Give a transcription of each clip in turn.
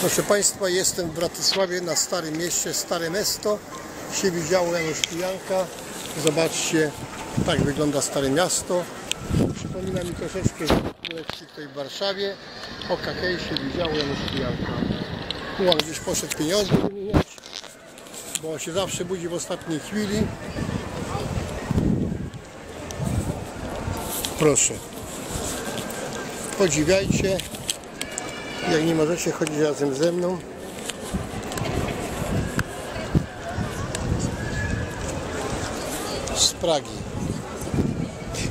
Proszę Państwa, jestem w Bratysławie na Starym Mieście, Stare Miasto. Się widziało Janusz Pijanka. Zobaczcie, tak wygląda Stare Miasto. Przypomina mi troszeczkę Królewski tutaj w Warszawie. O kakej się widziało Janusz Pijanka. On gdzieś poszedł pieniądze wymieniać, bo się zawsze budzi w ostatniej chwili. Proszę. Podziwiajcie. Jak nie możecie chodzić razem ze mną. Z Pragi.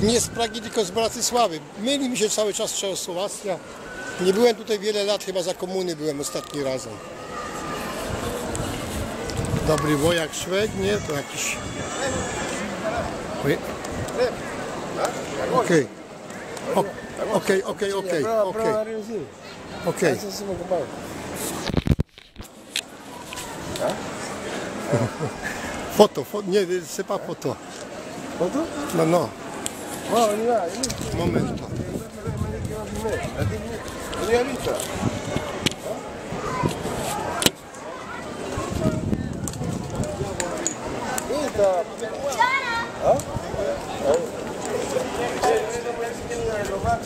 Nie z Pragi, tylko z Bratysławy. Myli mi się cały czas Czechosłowacja. Nie byłem tutaj wiele lat, chyba za komuny byłem ostatni razem. Dobry wojak Szwed, nie? To jakiś... Okej. Okej, okej, okej, okej, Okay. Lass photo, photo, c'est pas photo. Photo? Non, non. Oh, on y va. On y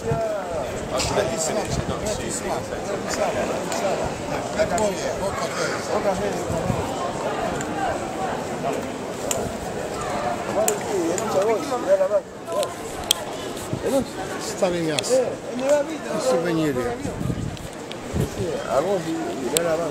va Stavi gas. Su venire. Sì, a voi, era la